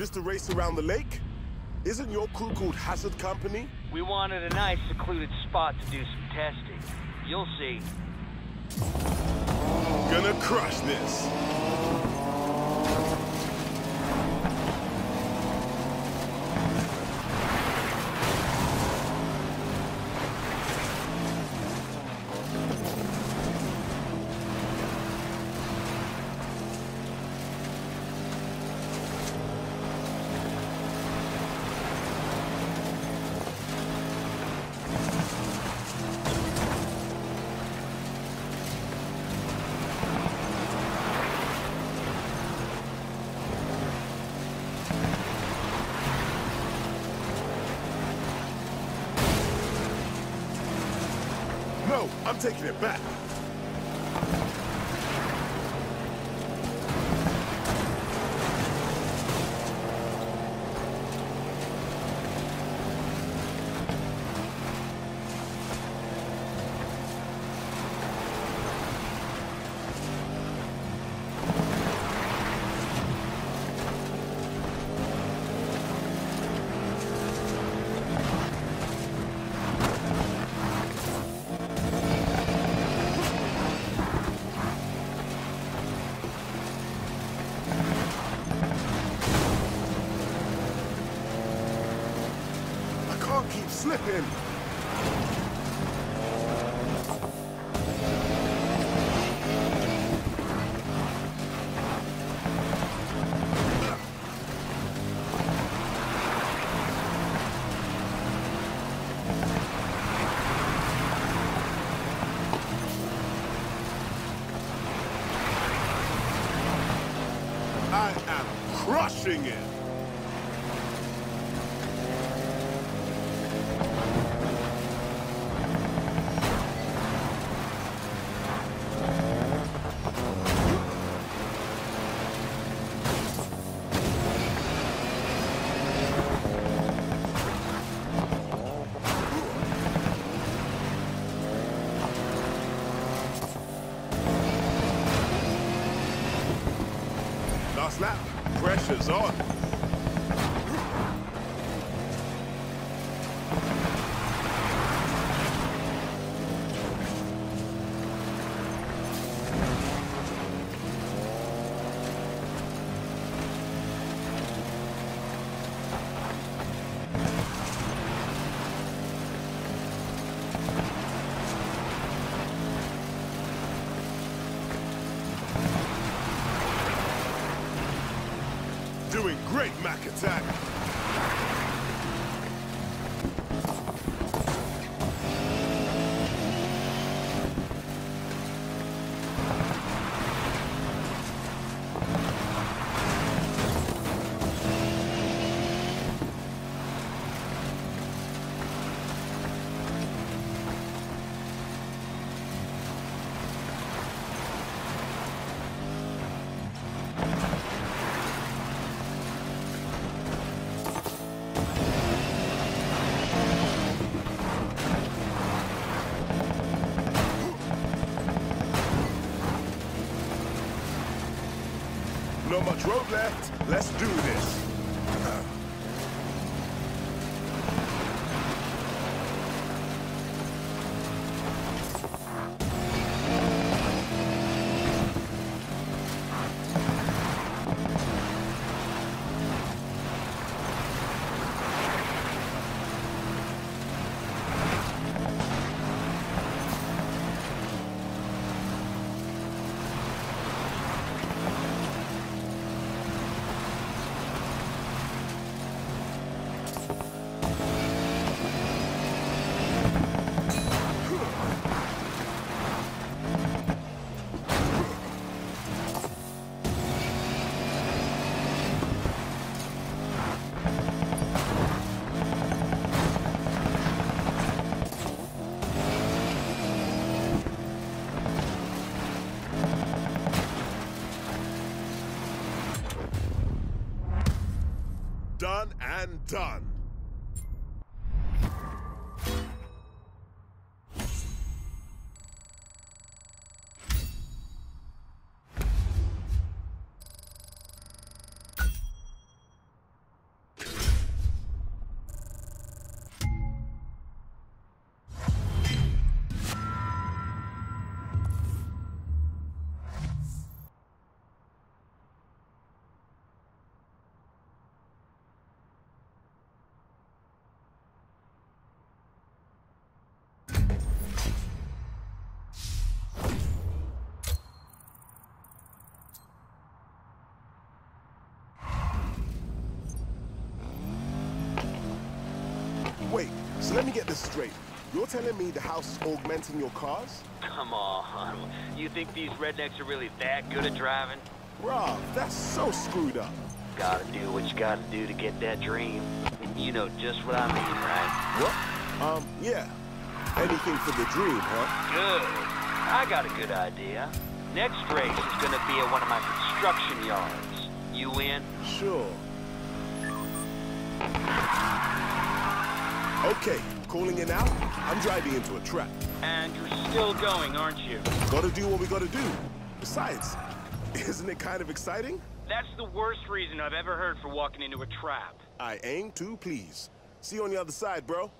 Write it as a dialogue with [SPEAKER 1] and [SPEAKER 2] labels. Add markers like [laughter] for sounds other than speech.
[SPEAKER 1] Just a race around the lake? Isn't your crew called Hazard Company?
[SPEAKER 2] We wanted a nice secluded spot to do some testing. You'll see.
[SPEAKER 1] Gonna crush this. No, I'm taking it back. Can't keep slipping. I am crushing it. Last lap. Pressure's on. Doing great, Mac Attack. Not much road left. Let's do this. Done and done. Wait, so let me get this straight. You're telling me the house is augmenting your cars?
[SPEAKER 2] Come on. You think these rednecks are really that good at driving?
[SPEAKER 1] Rob, that's so screwed up.
[SPEAKER 2] Gotta do what you gotta do to get that dream. You know just what I mean, right?
[SPEAKER 1] What? Um, yeah. Anything for the dream, huh?
[SPEAKER 2] Good. I got a good idea. Next race is gonna be at one of my construction yards. You in?
[SPEAKER 1] Sure. Okay, calling it out. I'm driving into a trap.
[SPEAKER 3] And you're still going, aren't you?
[SPEAKER 1] Gotta do what we gotta do. Besides, [laughs] isn't it kind of exciting?
[SPEAKER 3] That's the worst reason I've ever heard for walking into a trap.
[SPEAKER 1] I aim to please. See you on the other side, bro.